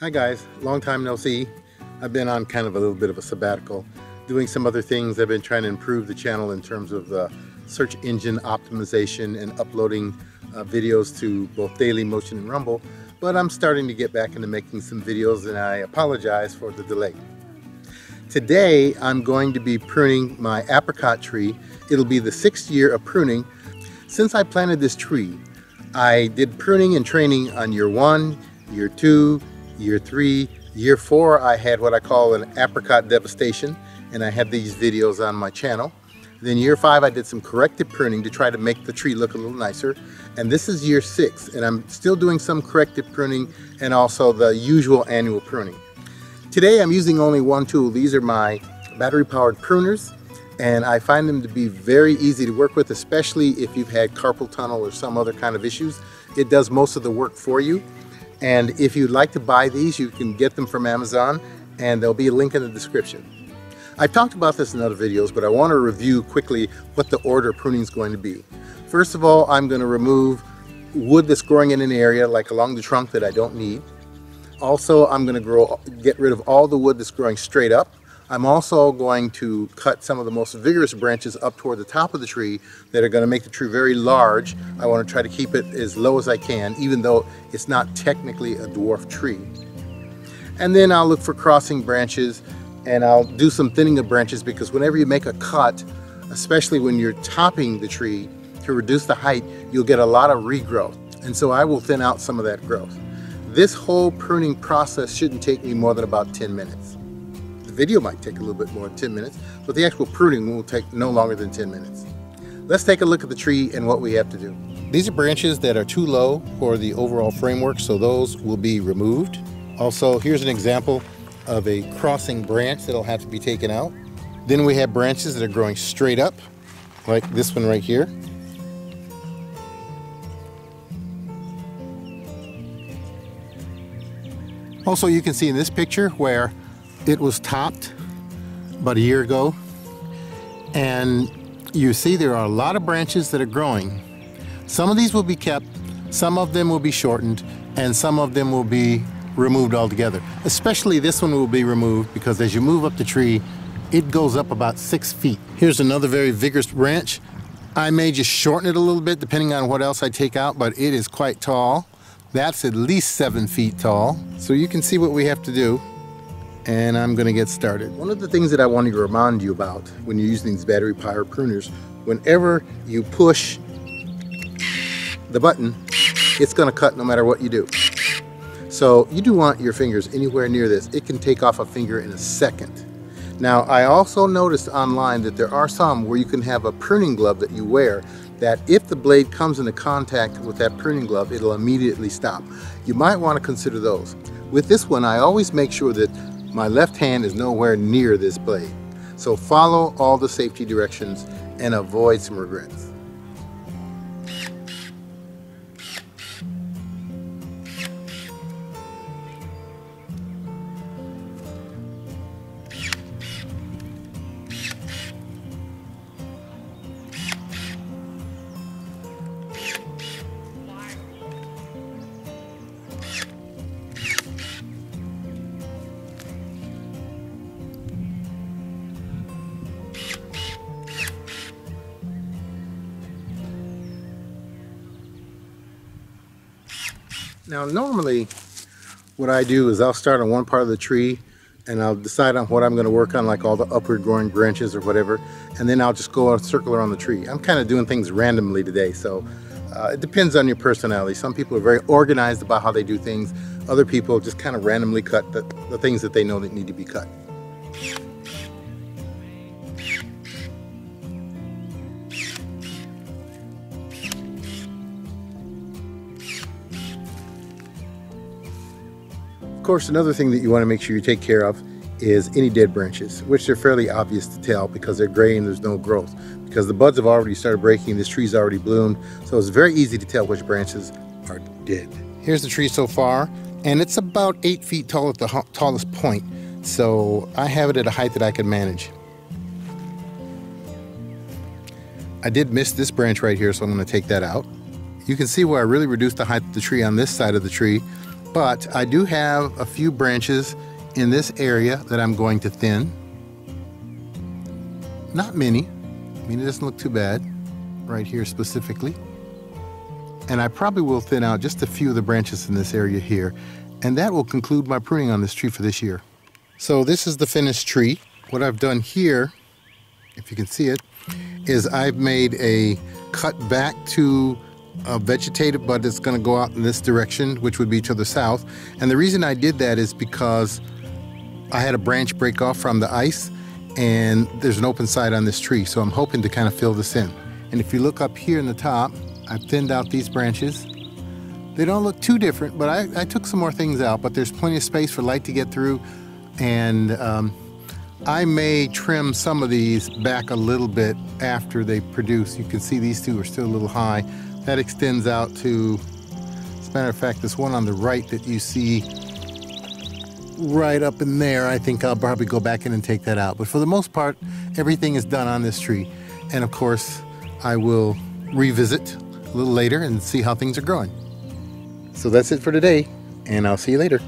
Hi guys, long time no see. I've been on kind of a little bit of a sabbatical, doing some other things. I've been trying to improve the channel in terms of the search engine optimization and uploading uh, videos to both Daily Motion and Rumble, but I'm starting to get back into making some videos and I apologize for the delay. Today I'm going to be pruning my apricot tree. It'll be the sixth year of pruning. Since I planted this tree, I did pruning and training on year one, year two, Year three, year four, I had what I call an apricot devastation, and I have these videos on my channel. Then year five, I did some corrective pruning to try to make the tree look a little nicer. And this is year six, and I'm still doing some corrective pruning and also the usual annual pruning. Today, I'm using only one tool. These are my battery-powered pruners, and I find them to be very easy to work with, especially if you've had carpal tunnel or some other kind of issues. It does most of the work for you. And if you'd like to buy these, you can get them from Amazon and there'll be a link in the description. I've talked about this in other videos, but I want to review quickly what the order of pruning is going to be. First of all, I'm going to remove wood that's growing in an area like along the trunk that I don't need. Also, I'm going to grow, get rid of all the wood that's growing straight up I'm also going to cut some of the most vigorous branches up toward the top of the tree that are going to make the tree very large. I want to try to keep it as low as I can, even though it's not technically a dwarf tree. And then I'll look for crossing branches and I'll do some thinning of branches because whenever you make a cut, especially when you're topping the tree to reduce the height, you'll get a lot of regrowth. And so I will thin out some of that growth. This whole pruning process shouldn't take me more than about 10 minutes video might take a little bit more than 10 minutes, but the actual pruning will take no longer than 10 minutes. Let's take a look at the tree and what we have to do. These are branches that are too low for the overall framework, so those will be removed. Also, here's an example of a crossing branch that'll have to be taken out. Then we have branches that are growing straight up, like this one right here. Also, you can see in this picture where it was topped about a year ago and you see there are a lot of branches that are growing. Some of these will be kept, some of them will be shortened, and some of them will be removed altogether. Especially this one will be removed because as you move up the tree, it goes up about six feet. Here's another very vigorous branch. I may just shorten it a little bit depending on what else I take out, but it is quite tall. That's at least seven feet tall. So you can see what we have to do and I'm gonna get started. One of the things that I wanted to remind you about when you're using these battery powered pruners, whenever you push the button, it's gonna cut no matter what you do. So you do want your fingers anywhere near this. It can take off a finger in a second. Now, I also noticed online that there are some where you can have a pruning glove that you wear that if the blade comes into contact with that pruning glove, it'll immediately stop. You might want to consider those. With this one, I always make sure that my left hand is nowhere near this blade. So follow all the safety directions and avoid some regrets. Now normally what I do is I'll start on one part of the tree and I'll decide on what I'm going to work on like all the upward growing branches or whatever and then I'll just go a circle around the tree. I'm kind of doing things randomly today so uh, it depends on your personality. Some people are very organized about how they do things. Other people just kind of randomly cut the, the things that they know that need to be cut. Course, another thing that you want to make sure you take care of is any dead branches, which are fairly obvious to tell because they're gray and there's no growth. Because the buds have already started breaking, this tree's already bloomed, so it's very easy to tell which branches are dead. Here's the tree so far, and it's about eight feet tall at the tallest point, so I have it at a height that I can manage. I did miss this branch right here, so I'm going to take that out. You can see where I really reduced the height of the tree on this side of the tree, But I do have a few branches in this area that I'm going to thin. Not many. I mean, it doesn't look too bad right here specifically. And I probably will thin out just a few of the branches in this area here. And that will conclude my pruning on this tree for this year. So this is the finished tree. What I've done here, if you can see it, is I've made a cut back to a vegetative bud that's going to go out in this direction, which would be to the south. And the reason I did that is because I had a branch break off from the ice and there's an open side on this tree. So I'm hoping to kind of fill this in. And if you look up here in the top, I've thinned out these branches. They don't look too different, but I, I took some more things out, but there's plenty of space for light to get through. And um, I may trim some of these back a little bit after they produce. You can see these two are still a little high. That extends out to, as a matter of fact, this one on the right that you see right up in there, I think I'll probably go back in and take that out. But for the most part, everything is done on this tree. And of course, I will revisit a little later and see how things are growing. So that's it for today, and I'll see you later.